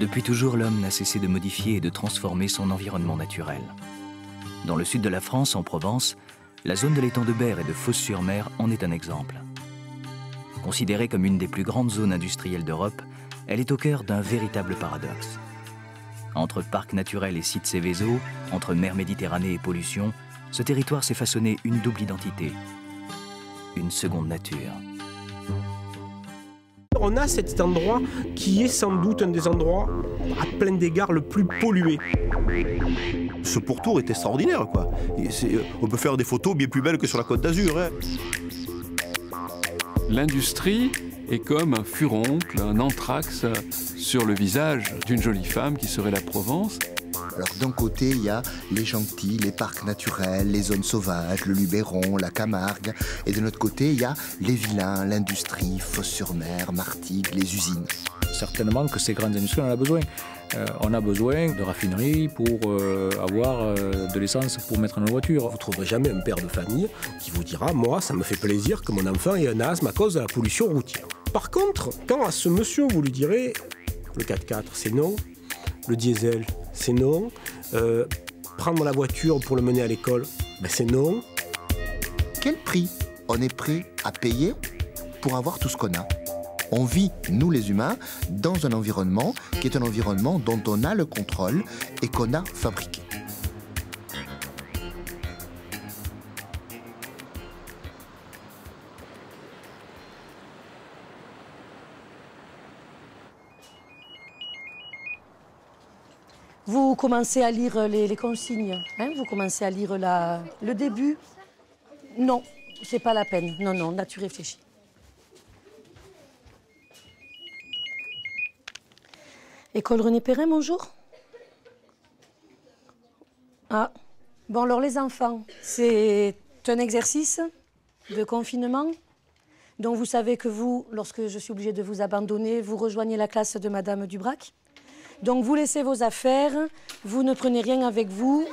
Depuis toujours, l'homme n'a cessé de modifier et de transformer son environnement naturel. Dans le sud de la France, en Provence, la zone de l'étang de Berre et de Fos-sur-Mer en est un exemple. Considérée comme une des plus grandes zones industrielles d'Europe, elle est au cœur d'un véritable paradoxe. Entre parcs naturels et sites Céveso, entre mer Méditerranée et pollution, ce territoire s'est façonné une double identité, une seconde nature. On a cet endroit qui est sans doute un des endroits à plein d'égards le plus pollué. Ce pourtour est extraordinaire, quoi. on peut faire des photos bien plus belles que sur la côte d'Azur. Hein. L'industrie est comme un furoncle, un anthrax sur le visage d'une jolie femme qui serait la Provence. Alors d'un côté, il y a les gentils, les parcs naturels, les zones sauvages, le Luberon, la Camargue. Et de notre côté, il y a les vilains, l'industrie, Fos-sur-Mer, Martigues, les usines. Certainement que ces grandes industries, on en a besoin. Euh, on a besoin de raffineries pour euh, avoir euh, de l'essence pour mettre dans nos voitures. Vous ne trouverez jamais un père de famille qui vous dira Moi, ça me fait plaisir que mon enfant ait un asthme à cause de la pollution routière. Par contre, quand à ce monsieur vous lui direz Le 4x4, c'est non. Le diesel, c'est non. prendre la voiture pour le mener à l'école, ben c'est non. Quel prix on est prêt à payer pour avoir tout ce qu'on a? On vit, nous les humains, dans un environnement qui est un environnement dont on a le contrôle et qu'on a fabriqué. Vous commencez à lire les, consignes, hein vous commencez à lire le début. Non, c'est pas la peine. Non, non, nature réfléchie. École René Perrin, bonjour. Ah, bon alors les enfants, c'est un exercice de confinement. Donc vous savez que vous, lorsque je suis obligée de vous abandonner, vous rejoignez la classe de Madame Dubrac. Donc vous laissez vos affaires, vous ne prenez rien avec vous.